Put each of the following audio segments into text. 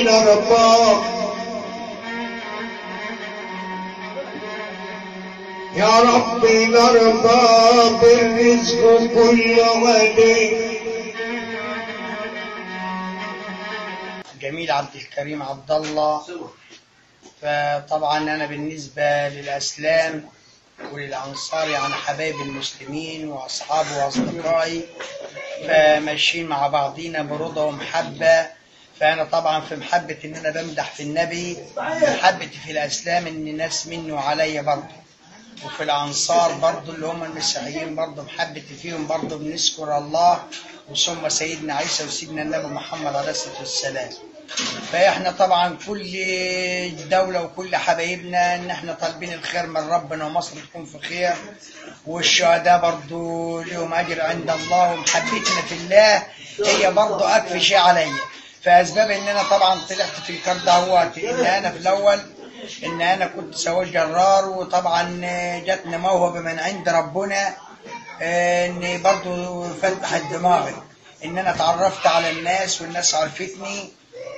الأرباب يا ربي الأرباب الرزق كله عليك جميل عبد الكريم عبد الله. فطبعا أنا بالنسبة للأسلام وللأنصار يعني حبايب المسلمين وأصحابي وأصدقائي فماشيين مع بعضينا برضا ومحبة. فأنا طبعا في محبة إن أنا بمدح في النبي محبتي في الأسلام إن الناس مني وعليا برضه. وفي الأنصار برضه اللي هم المسيحيين برضه محبتي فيهم برضه بنذكر الله. وثم سيدنا عيسى وسيدنا النبي محمد عليه الصلاة والسلام. فإحنا طبعا كل دولة وكل حبايبنا إن إحنا طالبين الخير من ربنا ومصر تكون في خير. والشهداء برضو لهم أجر عند الله ومحبتنا في الله هي برضو أكفي شيء عليا. فأسباب ان أنا طبعا طلعت في الكار دهوت إن أنا في الأول إن أنا كنت سواق جرار وطبعا جاتني موهبة من عند ربنا إن برضو فتحت دماغي. ان أنا اتعرفت على الناس والناس عرفتني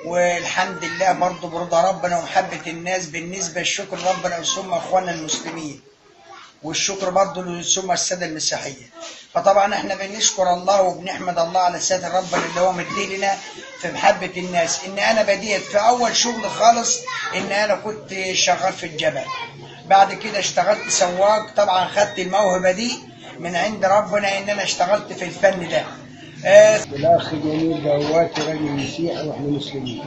والحمد لله برضو برضا ربنا ومحبة الناس بالنسبة الشكر ربنا ثم إخواننا المسلمين. والشكر برضو ثم السادة المسيحية. فطبعا إحنا بنشكر الله وبنحمد الله على ساتر ربنا اللي هو مديلنا في محبة الناس. إن أنا بديت في أول شغل خالص إن أنا كنت شغال في الجبل. بعد كده اشتغلت سواق. طبعا خدت الموهبة دي من عند ربنا إن أنا اشتغلت في الفن ده. آه، الأخ جميل دواتي راجل مسيحي وإحنا مسلمين.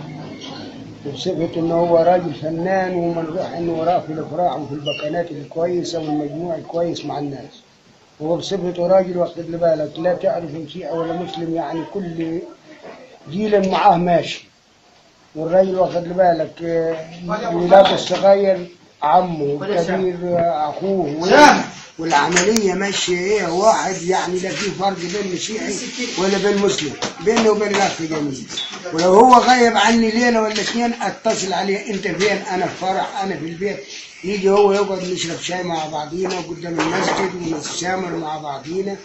وبصفة إن هو راجل فنان ومنروح إنه وراه في الأفراح وفي البكانات الكويسة والمجموع الكويس مع الناس. وهو بصفته راجل واخد بالك لا تعرف مسيحي ولا مسلم يعني كل جيل معاه ماشي. والراجل واخد بالك آه، ولاده الصغير عمه والكبير أخوه. ولا- والعملية ماشية إيه واحد يعني لا في فرق بين مسيحي ولا بين مسلم بينه وبين الأخ جميل ولو هو غايب عني ليلة ولا اثنين أتصل عليه أنت فين أنا في فرح أنا في البيت. يجي هو يقعد نشرب شاي مع بعضينا قدام المسجد ونتسامر مع بعضينا.